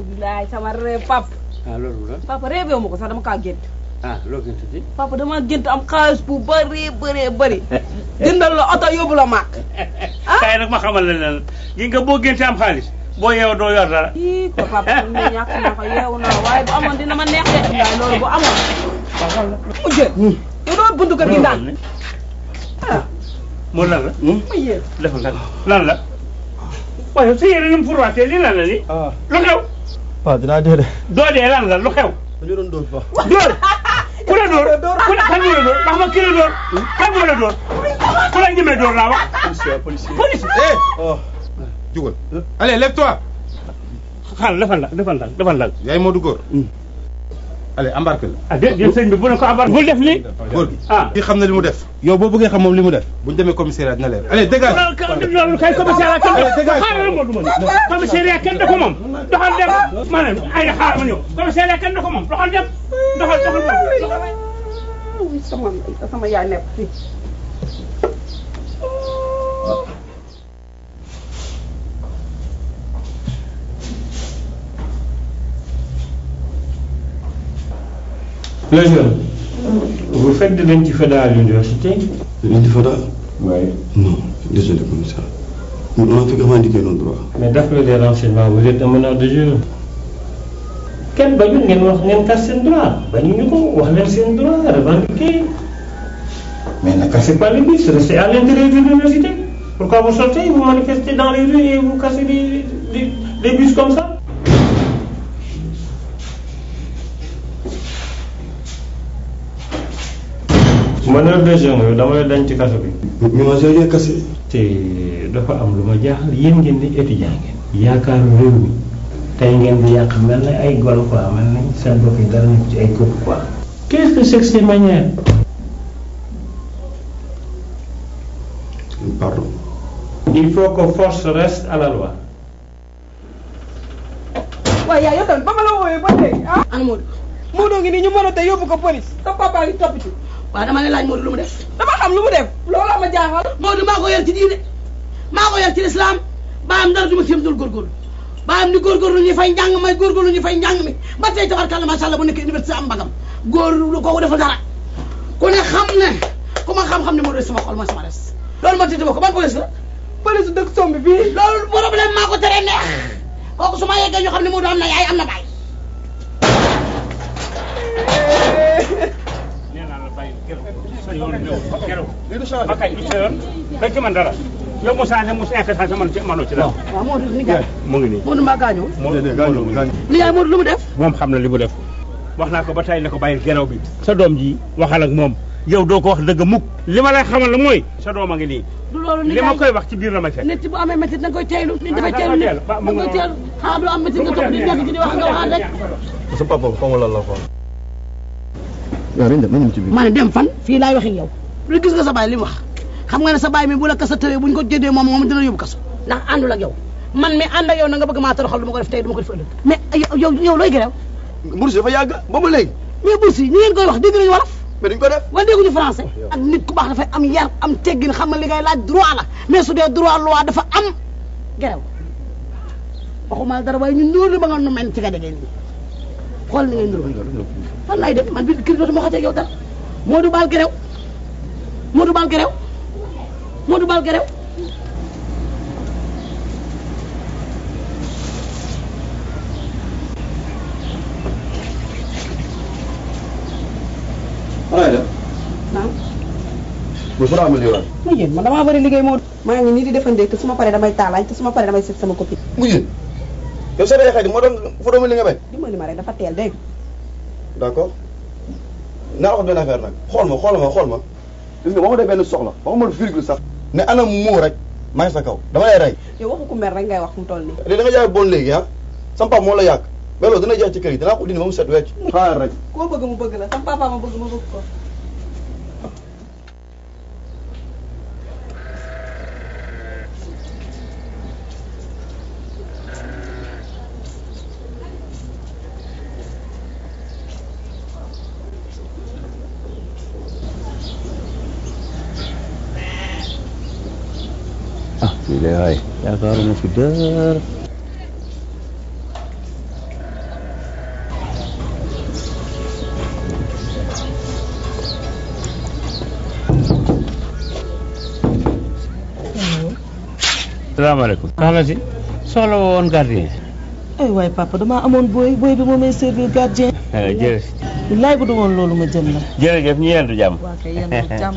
bilaay sama ree pap ah loolu la papa rêvé wu ma ko sax dama kaa gént ah loo gën tuuti papa dama gént am xaalis bu bëree bëree bëri jëndal la oto yóbbu la màkk ah kaay nag ma xamal la leen gi nga boo gën ci am xaalis boo yeewoo doo yor dara ii ko papa fi mu ne ñàkk naa ko yeewu naa waaye bu amoon dina ma neex de bilaay loolu bu amoon mu jël yow doo buntu kër gi ndànk ah moo lan la Hmm? ma yéen dafa lan lan la waaye sa yére ni mu furwaatee lii lan la li ah lu xew waaw dinaa dee de doo dee lan la lu xew dañu doon dóor ba dóor ku la dóor ku la kan moo la dóor wax ma ki la dóor kan moo la dóor ku la ñemee dóor laa wax policier policier police eh oh jugal allez lève-toi xaal defal la defal la defal la yaay Modou Góor allez embarqué la. ah déedéet sëñ bi bu ne ko embarqué. bul def lii. góor gi ah kii xam na li mu def. yow boo bëggee xam moom li mu def. bu ñu demee commissariat dina leer. allez dégage. loolu kay commissariat kenn Allez, dégage. xaaral ma duma ñëw. commissariat kenn da ko moom. doxal dem ma ne ay xaaral ma ñëw. commissariat kenn da ko moom doxal dem. doxal doxal doxal. Uy, sama sama yaay nekk fii Plaisir. Vous faites de l'intifada à l'université L'intifada Oui. Non, désolé, commissaire. Nous avons tout revendiqué nos droits. Mais d'après les renseignements, vous êtes un meneur de jeu. kenn bañu ngeen wax ngeen kas seen droit bañu ñu ko wax leen seen droit revendiquer mais nag c'est pas le but c'est rester à l'intérieur de l'université Pourquoi vous sortez, vous manifestez dans les rues et vous cassez des, des, des bus comme ça Meneur de jeunes yooyu dama leen dañ ci kaso bi. ñu ma soo jël kase. te dafa am lu ma jaaxal yéen ngeen ni étudiant ngeen. yaakaar réew mi tey ngeen di yàq mel na ay gol quoi mel na seen bopp yi dara nekk ci ay kóob quoi. Qu'est-ce que c'est que ces manières Pardon. Il faut que force reste à la loi. waaye yaa yow tamit ba ma la wooyee ba léegi ah. ana Modou. Modou ngi nii ñu mën a tey yóbbu ko police. sa papa ngi topp ci. waaw dama lay laaj Modou lu mu def. dama xam lu mu def. looloo ma jaaxal. Modou maa ko yar ci diine maa ko yar ci lislaam baam dara du ma siim dul góorgóorlu baam ni góorgóorlu ñu fay njàng may góorgóorlu ñu fay njàng mi ba tey tabarkàlla macha allah bu nekk université am mbagam góor lu ko defal dara ku ne xam ne. ku ma xam-xam ne moo doon sama xol mooy sama res loolu ma tiituma ko ban police la police dëkk somb bii loolu problème maa ko tere neex kooku su ma yeggee ñu xam ne moo doon am na yaay am na baay nee naa la bàyyi keroog sa yoon néew keroog ba kañ ci sa yoon da ci man dara yow mu changé mu changé changé man ci manoo ci dara waaw moo di ni jaay mu ngi nii moo di maa gaañoo moo ni yaay moo di lu mu def moom xam na li mu def wax naa ko ba tey ne ko bàyyi geraw bi sa doom ji waxal ak moom yow doo ko wax dëgg mukk li ma lay xamal la mooy sa doom a ngi nii du loolu li ma koy wax ci biir la ma fekk nit bu amee métit da nga koy teylu nit dafay teylu nit da nga koy teylu xanaa du am métit nga topp di nekk ci di wax nga waxaat rek sa papa xaw ma lan la xool waaw dañ dem nañ dem ci biir ma ne dem fan fii laay waxee yow lu gis nga sa baay li mu wax xam nga ne sa baay mi bu la kasa tëwee buñ ko jëndee moom moom dina yóbbu kaso ndax àndul ak yow man mi ànd ak yow na nga bëgg maa toroxal du ma ko def tey du ma ko def ëllëg mais yow yow looy gërëw bourse dafa yàgg ba ba léegi mais bourse yi ñu ngeen koy wax dégg nañu wolof mais duñ ko def wala dégguñu français ak nit ku baax dafay am yar am teggin xam nga li ngay laaj droit la mais su dee droit loi dafa am gerew waxuma dara waaye ñun ñoo ba nga nu mel ci nga déggee nii xool ni ngay nuru fan laay dem man bi kii dootuma xaj ak yow dara Modou Bal gerew Modou Bal gerew Modou Bal gerew xanaa dem. naam. bu bu amul yoon. mu jën man damaa bëri liggéey moo. maa ngi nii di defandee te su ma paree damay taalaay te su ma paree damay seet sama copine. mu jën. yow sa day xay di moo doon fa doon li nga bañ. dimbali ma rek dafa teel dégg nga. d'accord. naa wax benn affaire nag xool ma xool ma xool ma. gis nga ba ma dee benn soxla ba ma virgule sax ne ana moo rek maa ngi sa kaw dama lay rey yow waxu ku mer rek ngay wax fu mu toll nii léegi da nga jaay bon léegi ah sama papa moo la yàq mais loolu dina jeex ci kër yi dinaa ko dindi ba mu set wecc xaar rek koo bëgg mu bëgg la sama papa ma bëgg ma bëgg ko ah fii lay waay yaakaaruma fi dër salaamaaleykum. soxna si soxla woon gardien. ay waay papa damaa amoon booy booy bi moo may servir gardien. Eh, jërëjëf. laay bu du woon loolu ma jëm la. jërëjëf ñu yendu jàmm. waa kay yendu jàmm.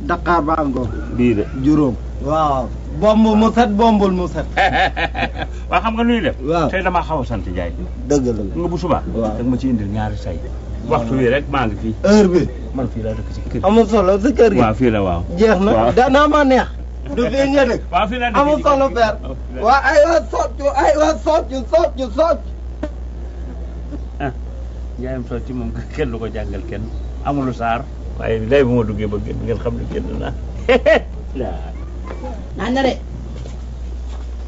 daqaar ba àngoon bii de juróom waaw bomb mu set bombul mu set waaw xam nga nuy def Waaw. tey damaa xaw a sant Njaay dëgg la nga bu subaa Waaw. dag ma ci indil ñaari say waxtu wi rek maa ngi fii heure bi man fii laa dëkk ci kër amul solo sa kër gi waaw fii la waaw jeex na Waaw. danaa ma neex du fii nga dëkk waaw fii laa dëkk amul ci solo kër fer gi. waa ay wa soccu ay wa soccu soccu soccu Njaayam socc moom kenn du ko jàngal kenn amulu saar waaye bi lay bu ma duggee ba génn ngeen xam ne génn naa naa na de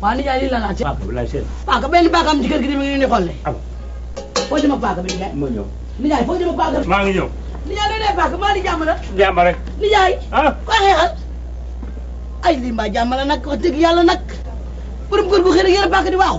waa nijaay lii la laajte paaka bi laay seen paaka benn paaka am ci kër gi ni mu ngi ni xolle am foo jëm ak paaka bi nijaay ma ñëw nijaay foo jëm ak paaka bi maa ngi ñëw nijaay looy dee paaka maa di jàmm la jàmm rek nijaay ah ko xeexal ay lii mbaa jàmm la nag wax dëgg yàlla nag borom kër bu xëy rek yore paaka di waaw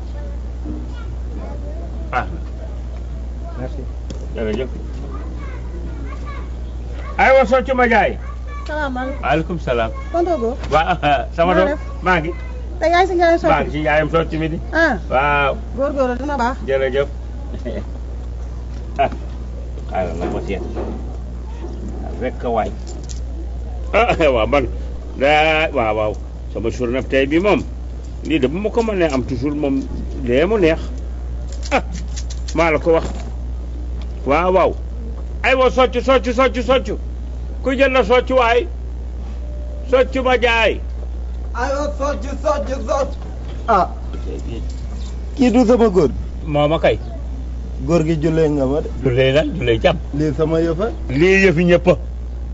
baax na merci jërëjëf aywa soccu ma jaay salaamaaleykum waaleykum salaam tonton Go waaw sama doom Maa def. maa ngi te yaay si ngay maa ngi sotti ci yaayam soccu mi di ah waaw góorgóorlu dina baax jërëjëf ah xaaral nag ma seet rek waay ah waaw man daa waaw waaw sama journée tey bi moom lii de bu ma ko mënee am toujours moom lee mu neex ah maa la ko wax waaw waaw ay wa soccu soccu soccu soccu ku jël na soccu waay soccu ma jaay aywa socc socc socc ah kii du sama góor mooma kay góor gi jullee nga ma de jullee lan jullee jàmm lii sama yëfa lii yëfi ñëpp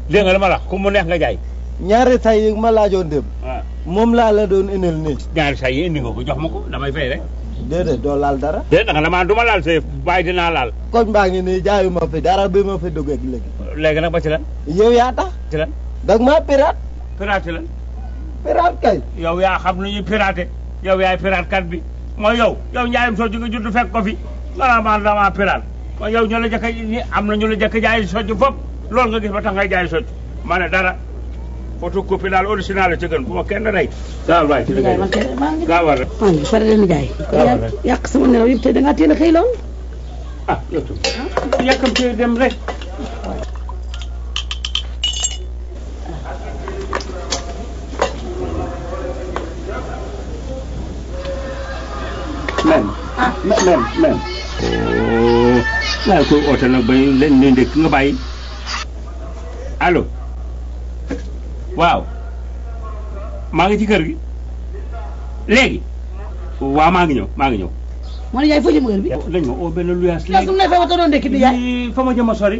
dégg nga li ma la wax ku mu neex nga jaay ñaari tay yi ma laajoon dem waaw moom laa la doon indil nii ñaari saa yi indi nga ko jox ma ko damay fay rek déedéet doo laal dara dégg nga damaa du ma laal sa yëf bàyyi dinaa laal koñ baa ngi nii jaayu ma fi dara bi ma fi duggee ak léegi léegi nag ba ci lan yow yaa tax ci lan dag maa pirate pirate lan pirate kay yow yaa xam nu ñuy piraté yow yaay pirate kat bi mooy yow yow njaayam soo ji nga judd fekk ko fi nga naan maa damaa pirate waaw yow ñu la jëkk ñi am na ñu la jëkk jaay socc fop loolu nga gis ba tax ngay jaay socc ma ne dara photocopie daal original la ci gën bu ma kenn rey gaawal waay ci li ngay man tey maa ngi gaawal rek maa ngi pare leen jaay. Waaw, waaw. yàq sama nelaw yëpp te da ngaa teel a xëy lool. ah yow tam yàkkamtee dem rek men ah men men oo waaye koy oote nag ba ñu leen nuy ndékk nga bàyyi allo waaw maa ngi ci kër gi léegi waaw maa ngi ñëw maa ngi ñëw ma ne yaay foo jëm heure bi lañ ma oo benn luyaas yaa su mu ne fay wata doon ndekki di yaay fa ma jëm a sori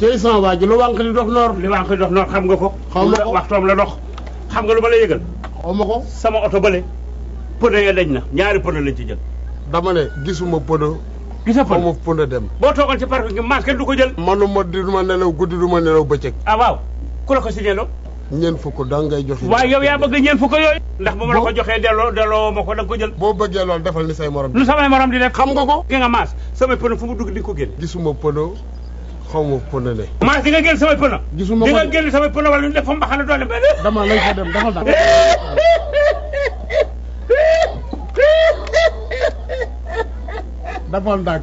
tey sama waa ji lu wànq di dox noor li wànq di dox noor xam nga ko xaw ma ko waxtoom la dox xam nga lu ma la yëgal xaw ma ko sama oto bële pëne ya dañ na ñaari pëne lañ ci jël dama ne gisuma pëne gisa pëne xaw pëne dem boo toogoon ci parking bi maas kenn du ko jël manuma di duma nelaw guddi duma nelaw bëccëg ah waaw ku la ko signaloo ñeent fukk dong ngay joxe. waaw yow yaa bëgg ñeent fukk yooyu. ndax bu ma la ko joxee delloo delloo ma ko da nga ko jël. boo bëggee loolu defal ni say morom. lu samay morom di def. xam nga ko. ki nga maas samay pëno fu mu dugg di ko génn. gisuma pëno xaw ma pëno ne. maas di nga génn samay pëno. gisuma ko di nga génn samay pëno wala ñu def fa mbaxana doole ba. dama lañ fa dem dafa dàq. dafa dàq.